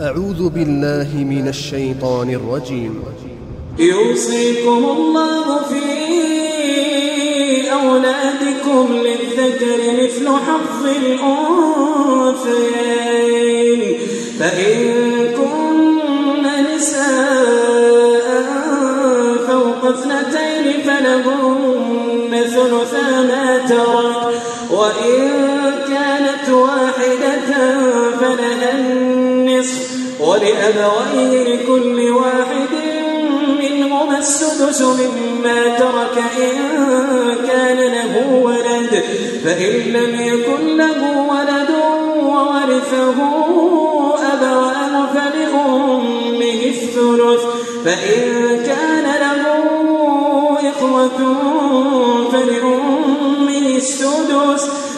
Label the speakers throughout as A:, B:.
A: أعوذ بالله من الشيطان الرجيم.
B: يوصيكم الله في أولادكم للذكر مثل حظ الأنثيين. فإن كن نساء فوق اثنتين فلهن ثلثا ما ترك. وإن كانت واحدة فلها النصف. ولأبويه لكل واحد منهما السدس مما ترك إن كان له ولد. فإن لم يكن له ولد وورثه أبواه فلأمه الثلث. فإن كان له إخوة فلأمه السدس.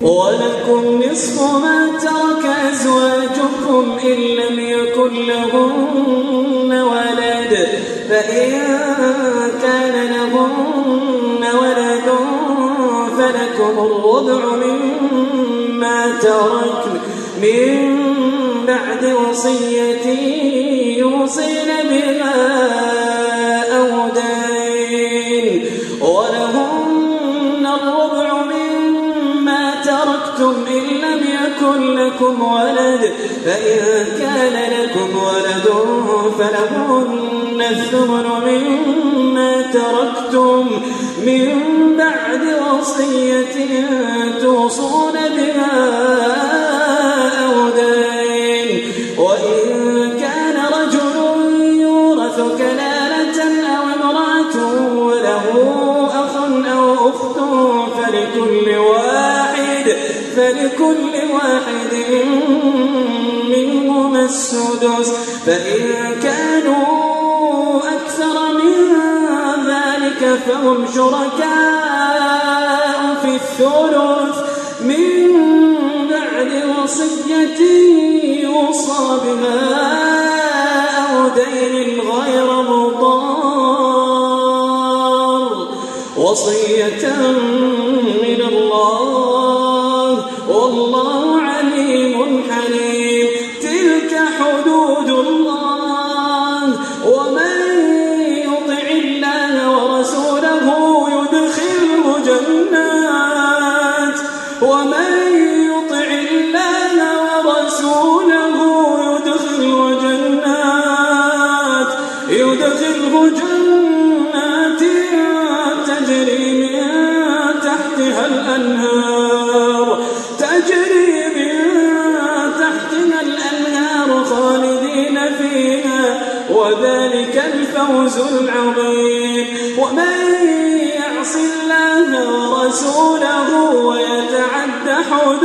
B: ولكم نصف ما ترك أزواجكم إن لم يكن لهن ولد. فإن كان لهن ولد فلكم الربع مما تركن من بعد وصية يوصين بها يكن لكم ولد فإن كان لكم ولد فلهن الثمن مما تركتم. من بعد وصية توصون بها فلكل واحد منهما السدس. فإن كانوا أكثر من ذلك فهم شركاء في الثلث. من بعد وصية يوصى بها أو دين غير مضار. وصية وذلك الفوز العظيم. ومن ويتعد